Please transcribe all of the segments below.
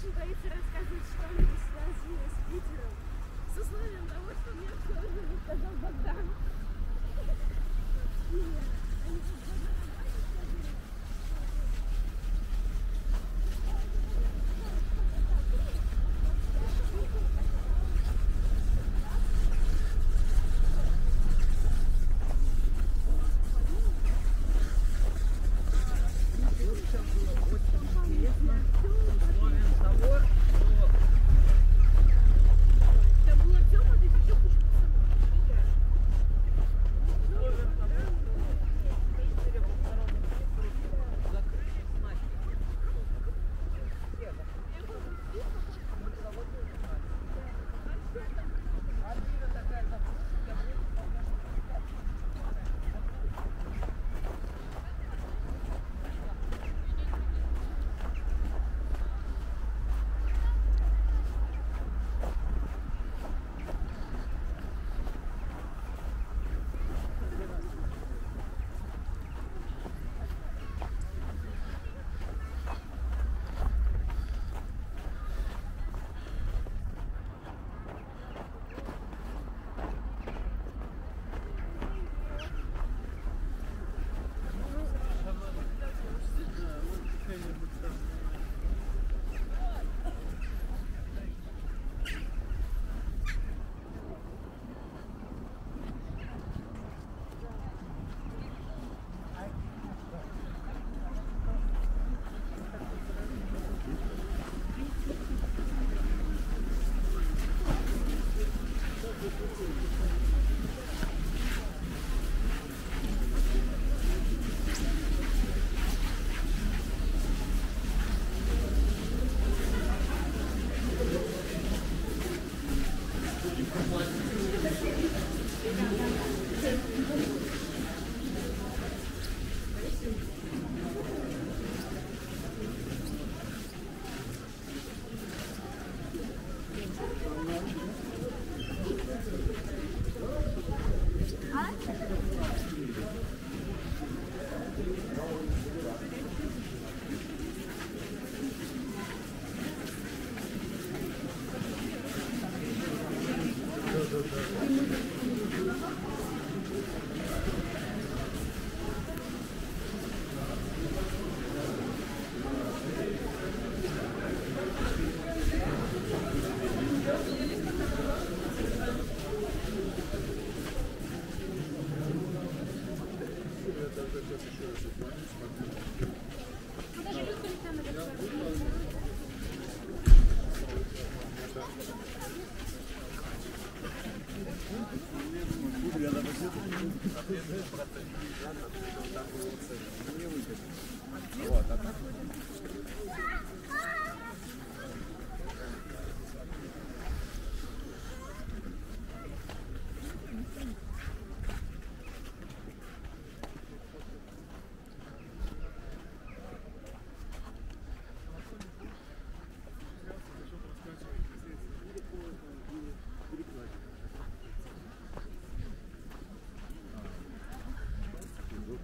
очень боится рассказывать что-нибудь связанное с Питером. С условием того, что мне все рассказал Богдан. И они тут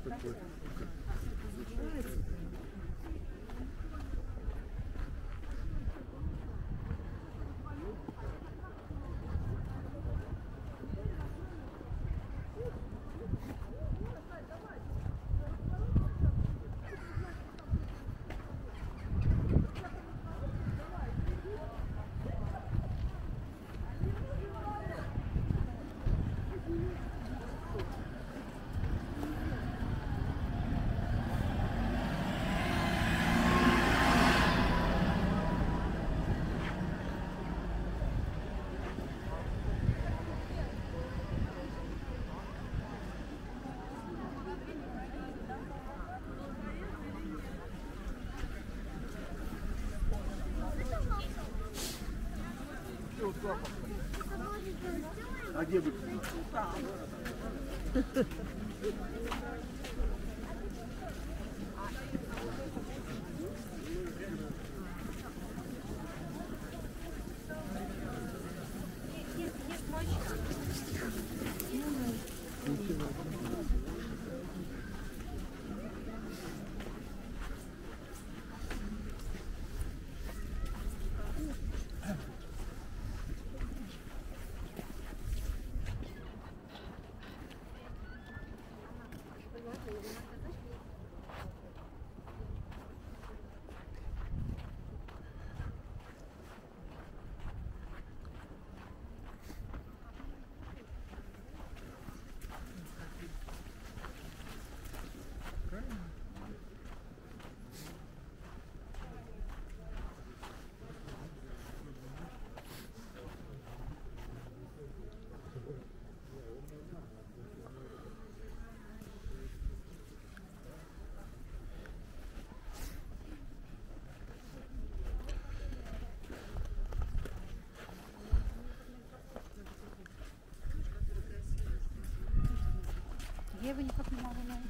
temperature. А где вы? Катя, я его никак не могу найти.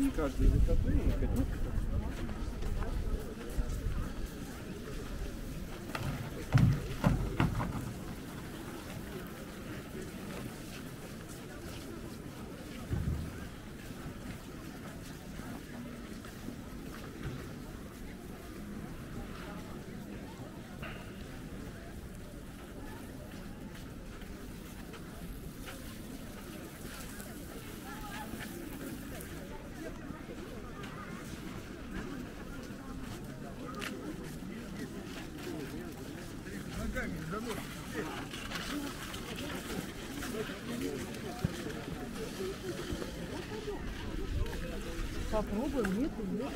Не каждые выходные, и Попробуем, нет, нет.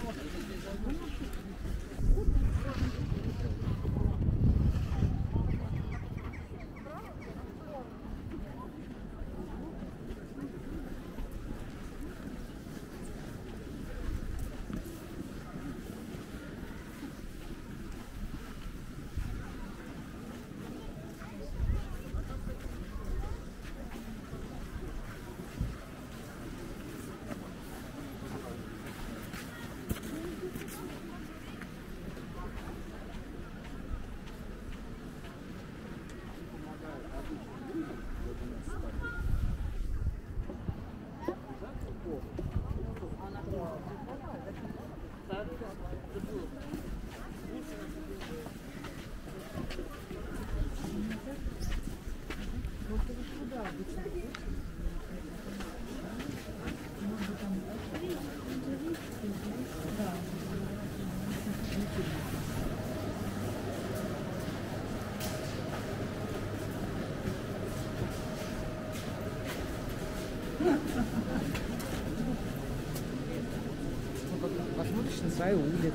아유, 근데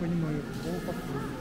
я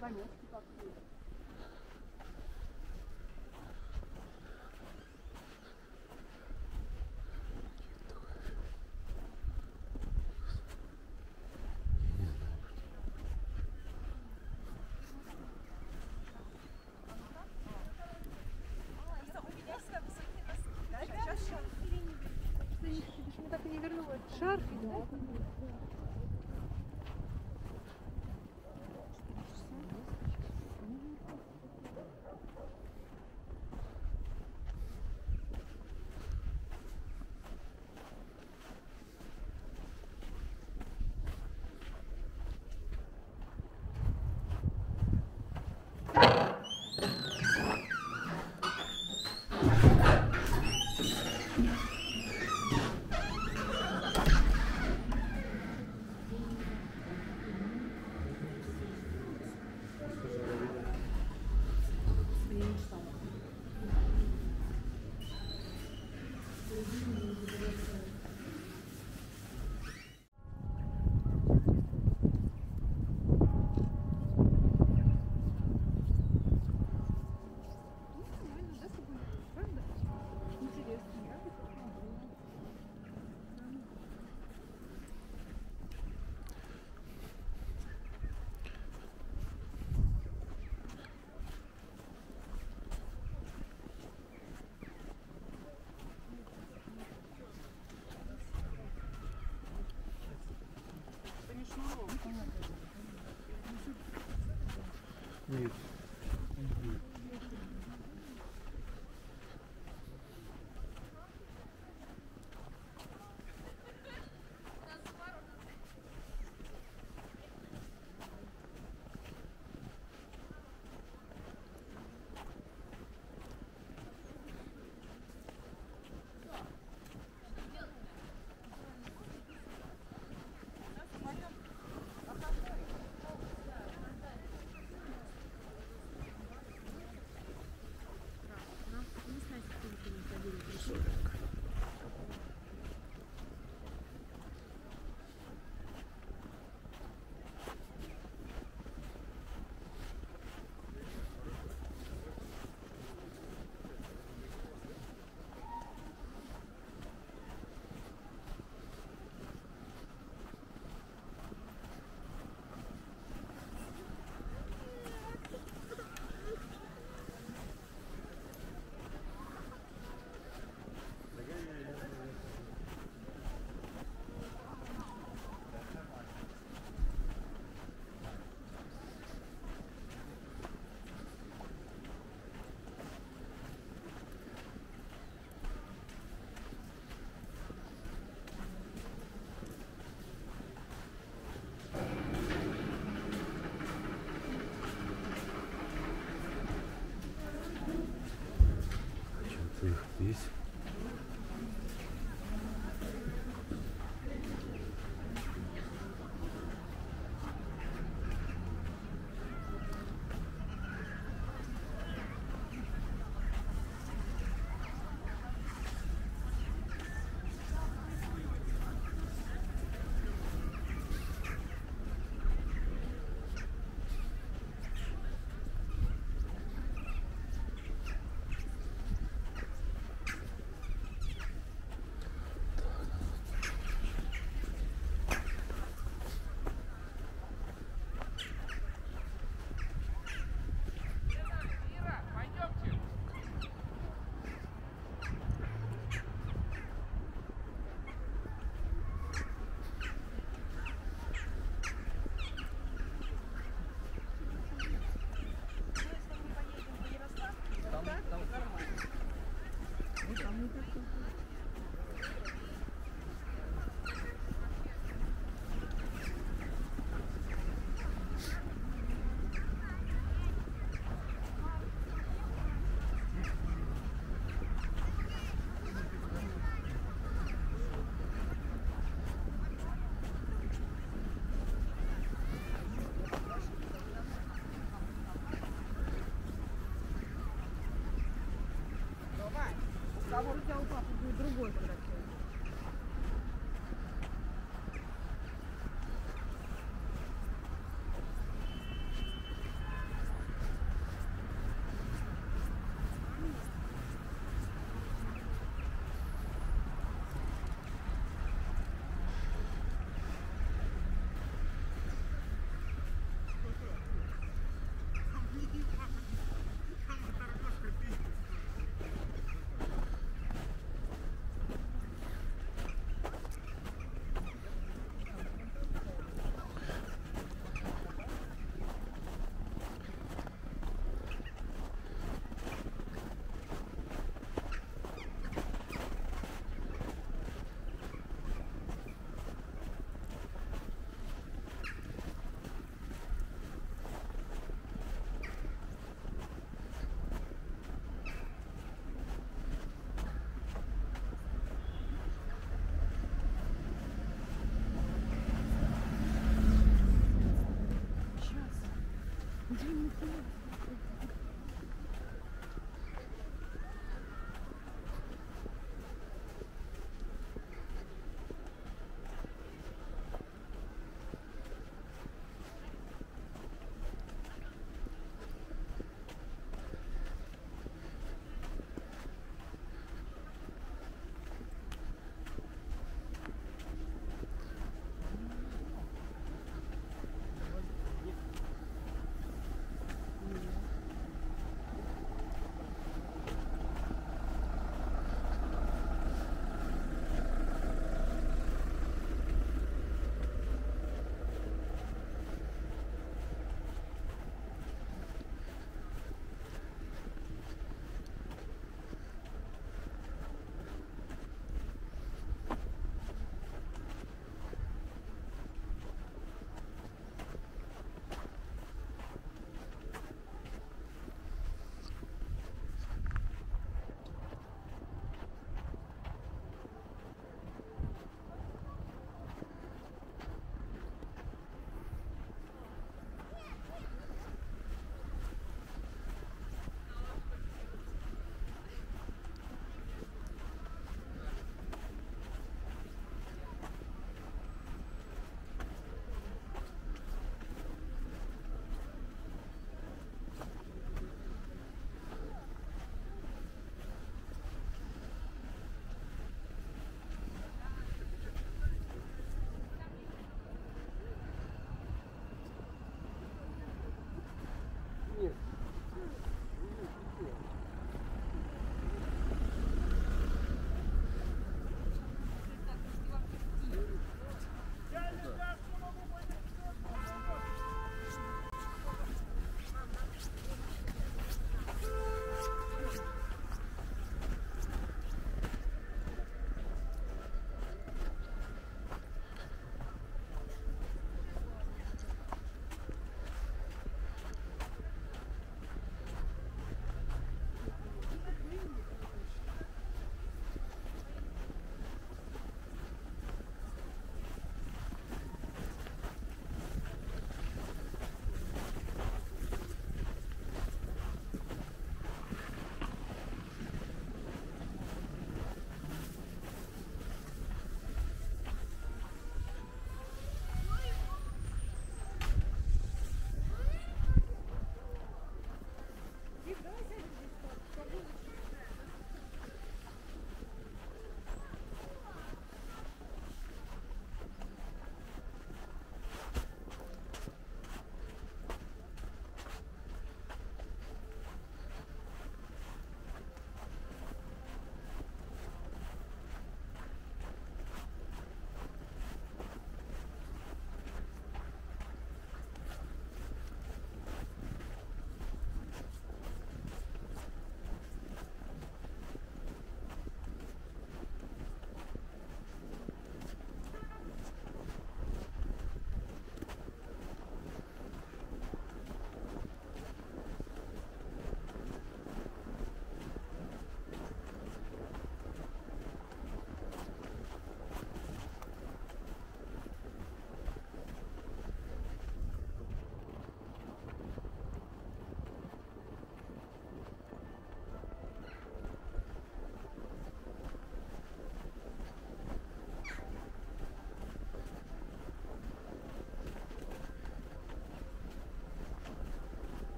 так понимаю, пол похож. Шарф, you Нет. Здесь.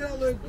Yellow